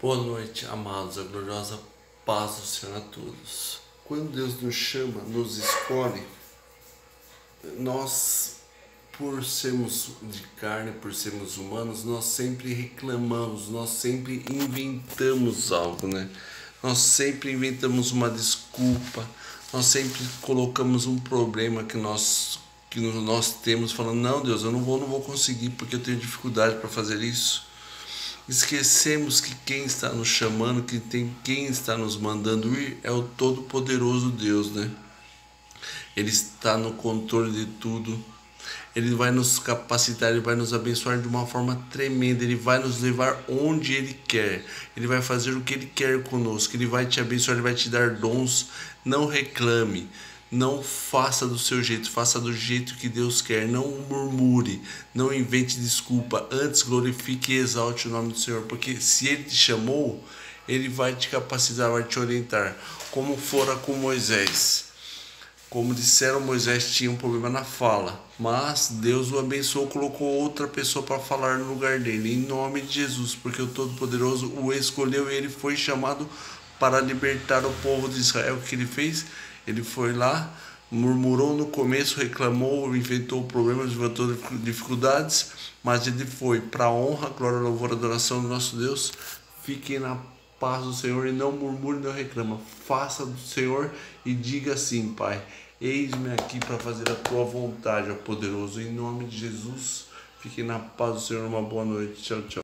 Boa noite, amados, a gloriosa paz do Senhor a todos. Quando Deus nos chama, nos escolhe, nós, por sermos de carne, por sermos humanos, nós sempre reclamamos, nós sempre inventamos algo, né? Nós sempre inventamos uma desculpa, nós sempre colocamos um problema que nós que nós temos falando, não, Deus, eu não vou, não vou conseguir porque eu tenho dificuldade para fazer isso. Esquecemos que quem está nos chamando, que tem quem está nos mandando ir é o todo-poderoso Deus, né? Ele está no controle de tudo. Ele vai nos capacitar, ele vai nos abençoar de uma forma tremenda, ele vai nos levar onde ele quer. Ele vai fazer o que ele quer conosco, ele vai te abençoar, ele vai te dar dons. Não reclame. Não faça do seu jeito, faça do jeito que Deus quer. Não murmure, não invente desculpa. Antes glorifique e exalte o nome do Senhor, porque se Ele te chamou, Ele vai te capacitar, vai te orientar. Como fora com Moisés. Como disseram, Moisés tinha um problema na fala, mas Deus o abençoou, colocou outra pessoa para falar no lugar dele, em nome de Jesus, porque o Todo-Poderoso o escolheu e ele foi chamado para libertar o povo de Israel. O que ele fez? Ele foi lá, murmurou no começo, reclamou, inventou problemas, inventou dificuldades, mas ele foi para a honra, glória, louvor, adoração do nosso Deus. Fiquem na paz do Senhor e não murmure, não reclama. Faça do Senhor e diga assim, Pai: Eis-me aqui para fazer a tua vontade, ó poderoso. Em nome de Jesus, fiquem na paz do Senhor. Uma boa noite. Tchau, tchau.